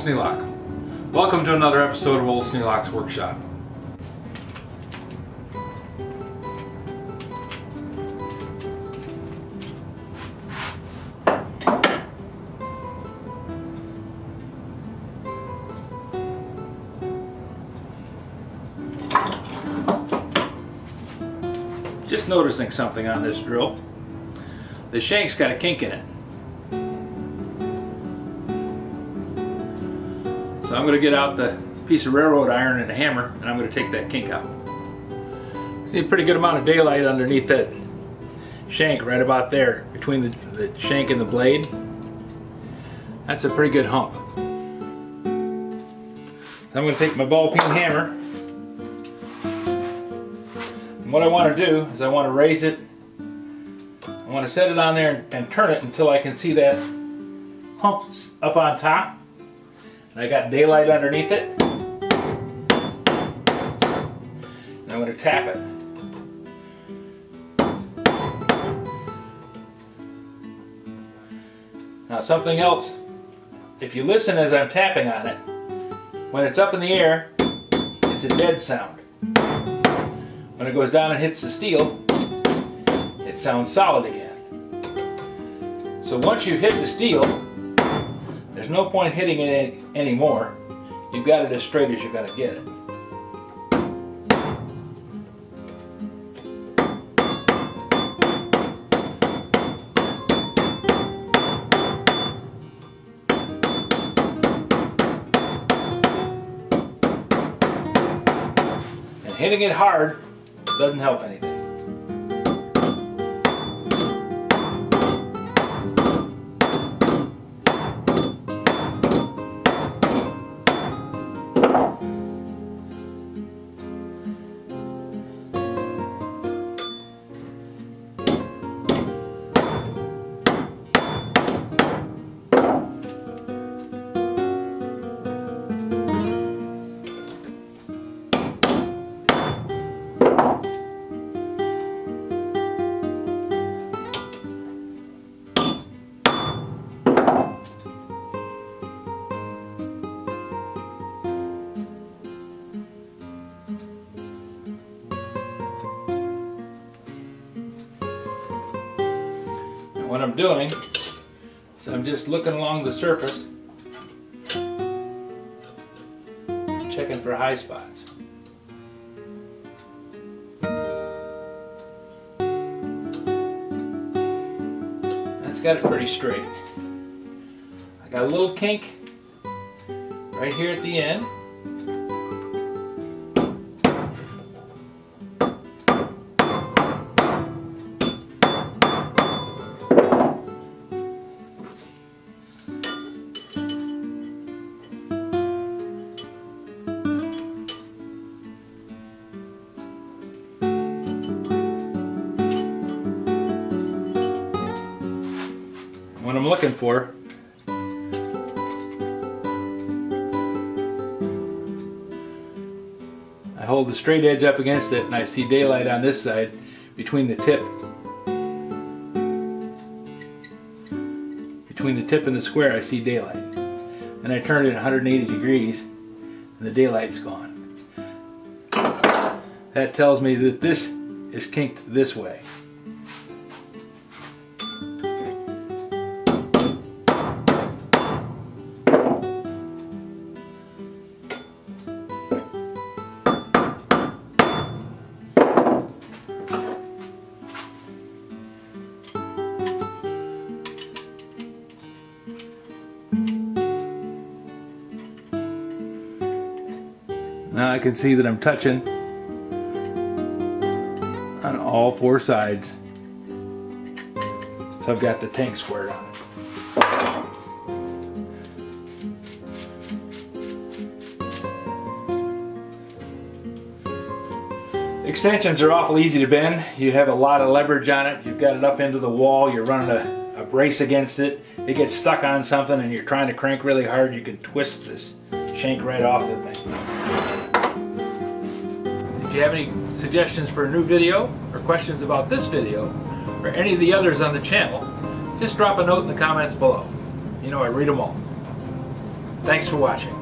Sneelock. Welcome to another episode of Old Sneelock's Workshop. Just noticing something on this drill. The shank's got a kink in it. So I'm going to get out the piece of railroad iron and a hammer and I'm going to take that kink out. See a pretty good amount of daylight underneath that shank right about there between the, the shank and the blade. That's a pretty good hump. I'm going to take my ball peen hammer and what I want to do is I want to raise it I want to set it on there and, and turn it until I can see that hump up on top and I got daylight underneath it. And I'm going to tap it. Now something else, if you listen as I'm tapping on it, when it's up in the air, it's a dead sound. When it goes down and hits the steel, it sounds solid again. So once you've hit the steel, there's no point hitting it any, anymore. You've got it as straight as you're going to get it. And hitting it hard doesn't help anything. What I'm doing is I'm just looking along the surface, checking for high spots. That's got it pretty straight. I got a little kink right here at the end. What I'm looking for. I hold the straight edge up against it and I see daylight on this side between the tip. Between the tip and the square I see daylight. And I turn it 180 degrees and the daylight's gone. That tells me that this is kinked this way. Now I can see that I'm touching on all four sides. So I've got the tang squared on it. Extensions are awful easy to bend. You have a lot of leverage on it. You've got it up into the wall. You're running a, a brace against it. It gets stuck on something and you're trying to crank really hard. You can twist this shank right off the thing. If you have any suggestions for a new video or questions about this video or any of the others on the channel, just drop a note in the comments below. You know I read them all. Thanks for watching.